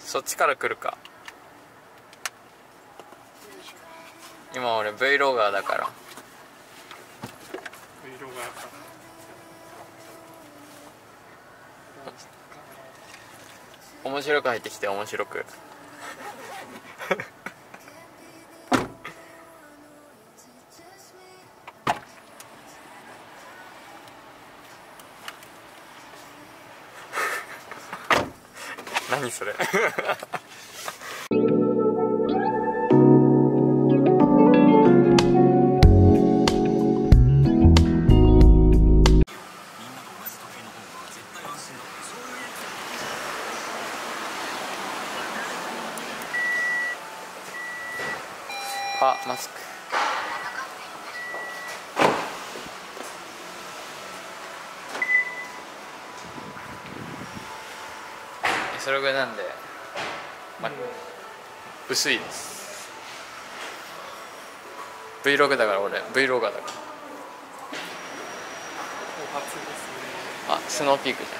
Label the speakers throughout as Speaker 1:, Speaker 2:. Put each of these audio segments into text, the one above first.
Speaker 1: そっちから来るか。今俺 Vlogger だから。
Speaker 2: Vlogger か
Speaker 1: 面白く入ってきて面白く何それ。あマスク。それぐらいなんで、まあ、薄いです。Vlog だから俺 Vlogger だから。あスノーピークじゃん。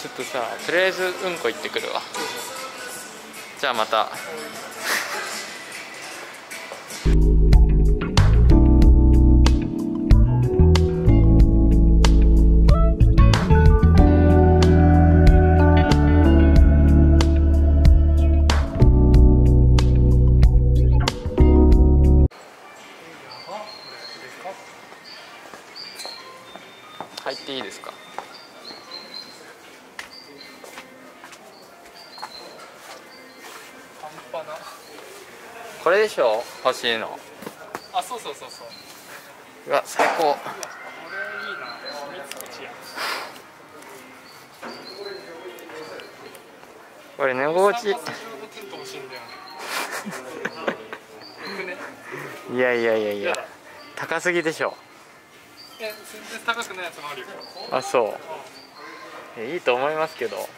Speaker 1: ちょっとさとりあえずうんこ行ってくるわ。じゃあまた入っていいですか？これでしょ？欲しいの。
Speaker 2: あそうそうそうそう。
Speaker 1: うわ最高。
Speaker 2: これいいな。秘密基地や。
Speaker 1: これ寝心地。
Speaker 2: い
Speaker 1: やいやいやいや。高すぎでしょ
Speaker 2: 然高くないやつもあるよ。
Speaker 1: あそう。えいいと思いますけど。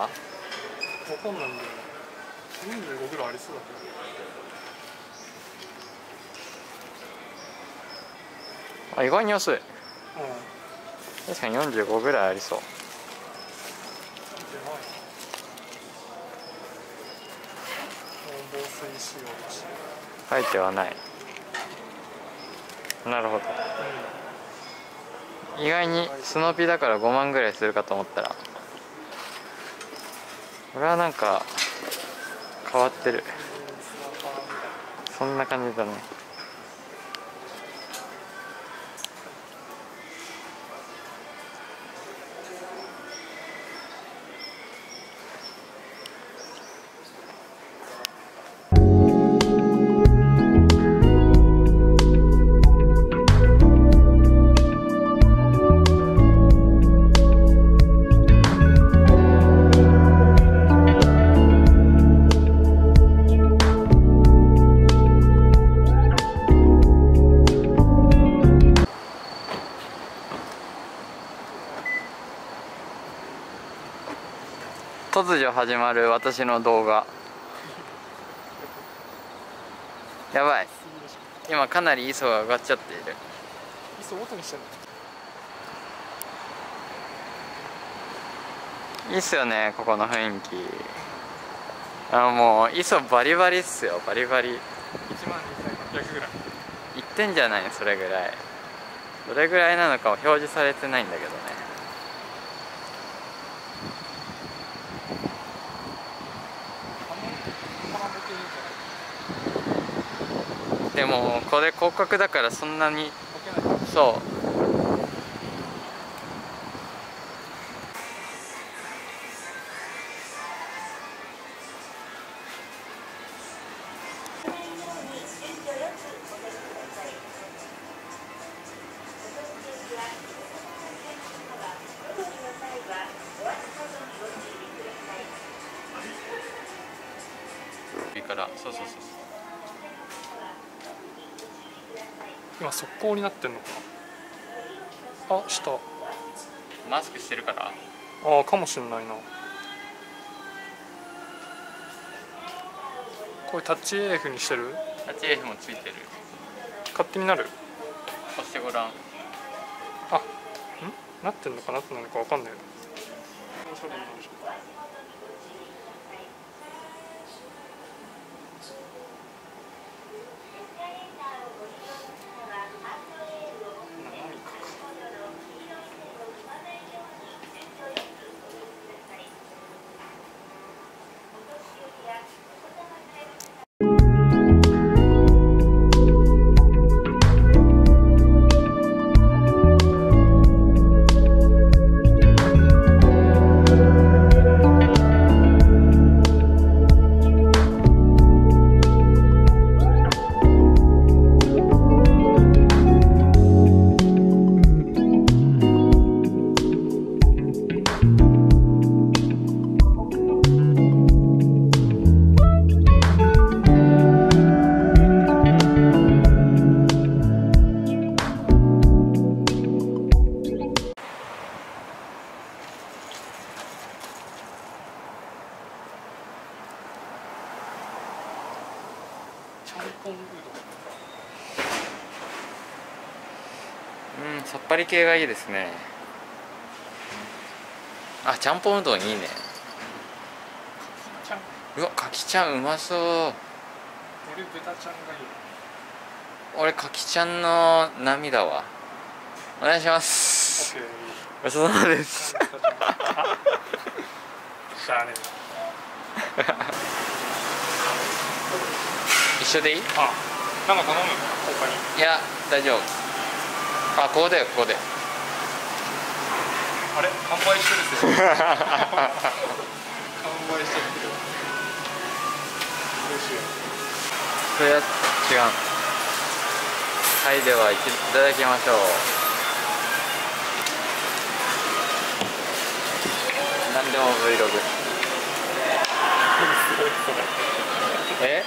Speaker 2: わかんないんだよね45ぐらいありそうだけど
Speaker 1: あ意外に安い。
Speaker 2: うん
Speaker 1: 確かに45ぐらいありそう。書いてはない。なるほど。意外にスノピだから5万ぐらいするかと思ったら。これはなんか変わってる。そんな感じだね。突如始まる私の動画。やばい。今かなり ISO が上がっちゃっている。
Speaker 2: いっそ音にして
Speaker 1: いいっすよねここの雰囲気。あもう ISO バリバリっすよ。バリバリ。
Speaker 2: 1万2800ぐらい
Speaker 1: いってんじゃない？それぐらい。どれぐらいなのかは表示されてないんだけどね
Speaker 2: カラボケいいんじゃない
Speaker 1: でもこれ広角だからそんなにそう。からそうそうそうそう。
Speaker 2: 今速攻になってんのかな？あした
Speaker 1: マスクしてるから？
Speaker 2: ああかもしんないな。これタッチ AF にしてる
Speaker 1: ？8F もついてる。
Speaker 2: 勝手になる？
Speaker 1: 押してごらん
Speaker 2: あん？なってんのかな？ってないのかわかんないな
Speaker 1: り系がいいですね。あちゃんぽんうどんいいね。うわかきちゃんうまそう。
Speaker 2: 俺豚ちゃんがいい。
Speaker 1: 俺かきちゃんの波だわ。お願いします。ごちそうさまです。一緒でいい？
Speaker 2: あなんか頼む他に。
Speaker 1: や大丈夫あここだよここで。
Speaker 2: あれ完売してるぜ。完売してる。どうしよ
Speaker 1: それは違う。はいではいただきましょう。何でも Vlog え？